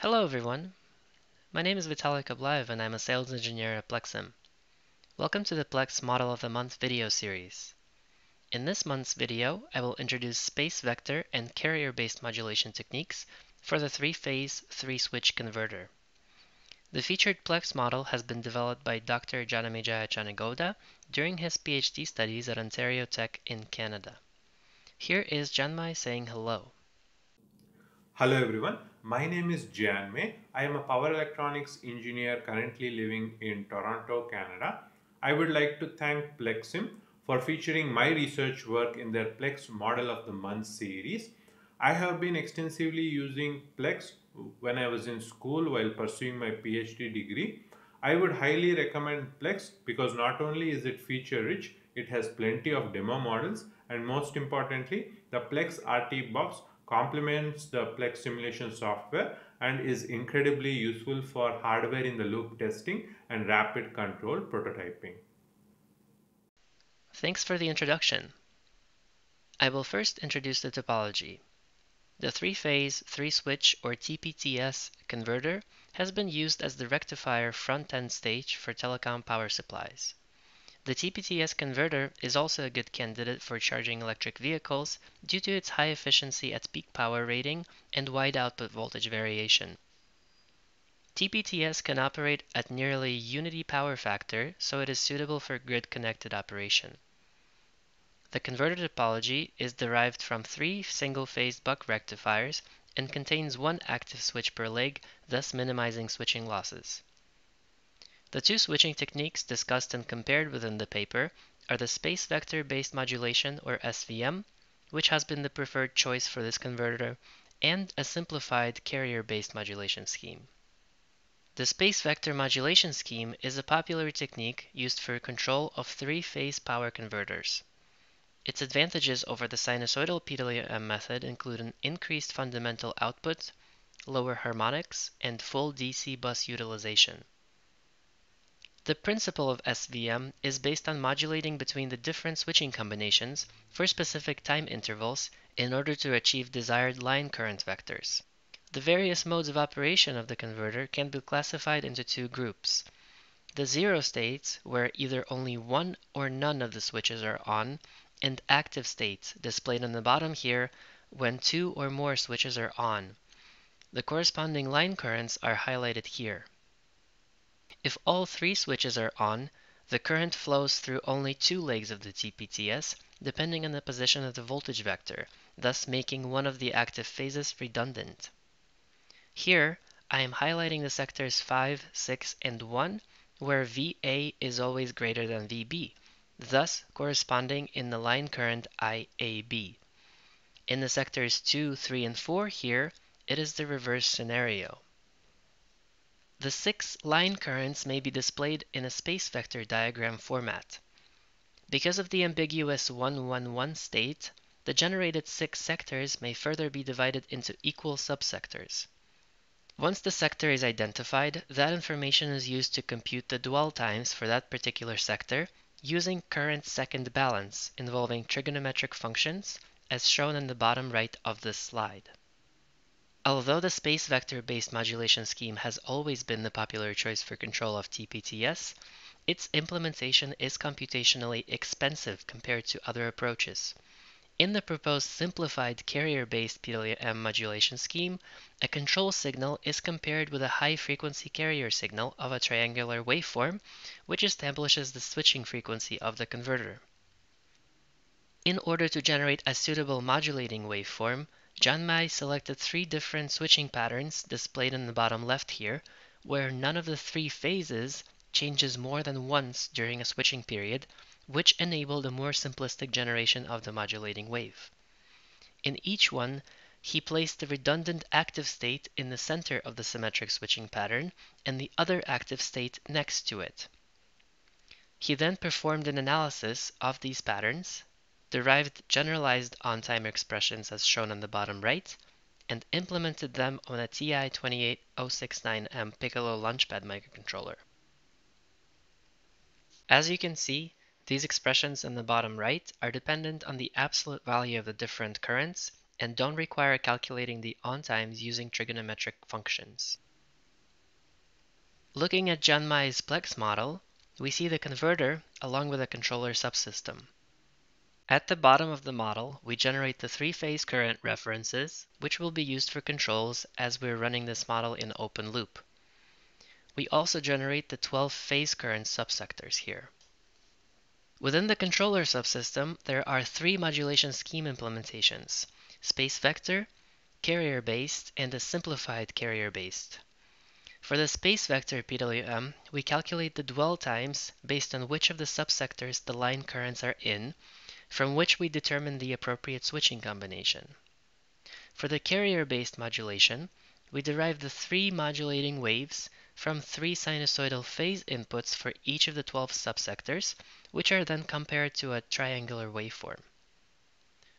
Hello everyone. My name is Vitalik Ablaev and I'm a sales engineer at Plexim. Welcome to the PLECS Model of the Month video series. In this month's video, I will introduce space vector and carrier-based modulation techniques for the three-phase, three-switch converter. The featured PLECS model has been developed by Dr. Janamejaya Channegowda during his PhD studies at Ontario Tech in Canada. Here is Janmai saying hello. Hello everyone, my name is Janmay. I am a power electronics engineer currently living in Toronto, Canada. I would like to thank Plexim for featuring my research work in their PLECS Model of the Month series. I have been extensively using PLECS when I was in school while pursuing my PhD degree. I would highly recommend PLECS because not only is it feature rich, it has plenty of demo models and most importantly, the PLECS RT box complements the PLECS simulation software and is incredibly useful for hardware in the loop testing and rapid control prototyping. Thanks for the introduction. I will first introduce the topology. The three-phase, three-switch or TPTS converter has been used as the rectifier front-end stage for telecom power supplies. The TPTS converter is also a good candidate for charging electric vehicles due to its high efficiency at peak power rating and wide output voltage variation. TPTS can operate at nearly unity power factor, so it is suitable for grid-connected operation. The converter topology is derived from three single-phase buck rectifiers and contains one active switch per leg, thus minimizing switching losses. The two switching techniques discussed and compared within the paper are the space vector-based modulation or SVM, which has been the preferred choice for this converter, and a simplified carrier-based modulation scheme. The space vector modulation scheme is a popular technique used for control of three-phase power converters. Its advantages over the sinusoidal PWM method include an increased fundamental output, lower harmonics, and full DC bus utilization. The principle of SVM is based on modulating between the different switching combinations for specific time intervals in order to achieve desired line current vectors. The various modes of operation of the converter can be classified into two groups. The zero states, where either only one or none of the switches are on, and active states, displayed on the bottom here, when two or more switches are on. The corresponding line currents are highlighted here. If all three switches are on, the current flows through only two legs of the TPTS, depending on the position of the voltage vector, thus making one of the active phases redundant. Here, I am highlighting the sectors 5, 6, and 1, where VA is always greater than VB, thus corresponding in the line current IAB. In the sectors 2, 3, and 4 here, it is the reverse scenario. The six line currents may be displayed in a space vector diagram format. Because of the ambiguous 111 state, the generated six sectors may further be divided into equal subsectors. Once the sector is identified, that information is used to compute the dwell times for that particular sector using current second balance involving trigonometric functions as shown in the bottom right of this slide. Although the space vector-based modulation scheme has always been the popular choice for control of TPTS, its implementation is computationally expensive compared to other approaches. In the proposed simplified carrier-based PWM modulation scheme, a control signal is compared with a high-frequency carrier signal of a triangular waveform, which establishes the switching frequency of the converter. In order to generate a suitable modulating waveform, Janmai selected three different switching patterns displayed in the bottom left here, where none of the three phases changes more than once during a switching period, which enabled a more simplistic generation of the modulating wave. In each one, he placed the redundant active state in the center of the symmetric switching pattern and the other active state next to it. He then performed an analysis of these patterns, derived generalized on-time expressions as shown on the bottom right, and implemented them on a TI-28069M Piccolo Launchpad microcontroller. As you can see, these expressions in the bottom right are dependent on the absolute value of the different currents and don't require calculating the on times using trigonometric functions. Looking at Jianmai's PLECS model, we see the converter along with a controller subsystem. At the bottom of the model, we generate the three-phase current references, which will be used for controls as we're running this model in open loop. We also generate the 12 phase current subsectors here. Within the controller subsystem, there are three modulation scheme implementations, space vector, carrier-based, and a simplified carrier-based. For the space vector PWM, we calculate the dwell times based on which of the subsectors the line currents are in from which we determine the appropriate switching combination. For the carrier-based modulation, we derive the three modulating waves from three sinusoidal phase inputs for each of the 12 subsectors, which are then compared to a triangular waveform.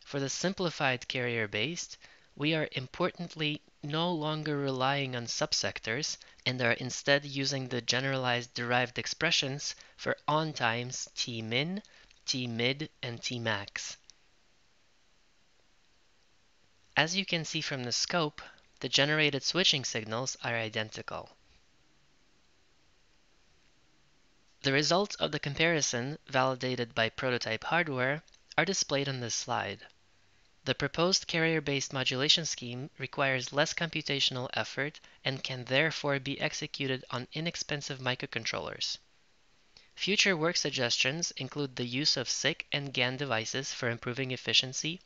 For the simplified carrier-based, we are importantly no longer relying on subsectors and are instead using the generalized derived expressions for on times T min, T-mid, and T-max. As you can see from the scope, the generated switching signals are identical. The results of the comparison, validated by prototype hardware, are displayed on this slide. The proposed carrier-based modulation scheme requires less computational effort and can therefore be executed on inexpensive microcontrollers. Future work suggestions include the use of SiC and GaN devices for improving efficiency,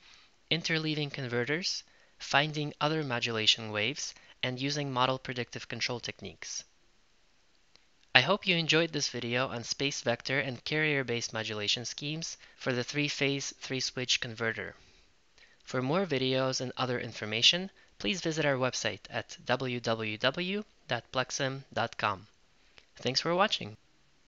interleaving converters, finding other modulation waves, and using model predictive control techniques. I hope you enjoyed this video on space vector and carrier-based modulation schemes for the three-phase, three-switch converter. For more videos and other information, please visit our website at www.plexim.com. Thanks for watching.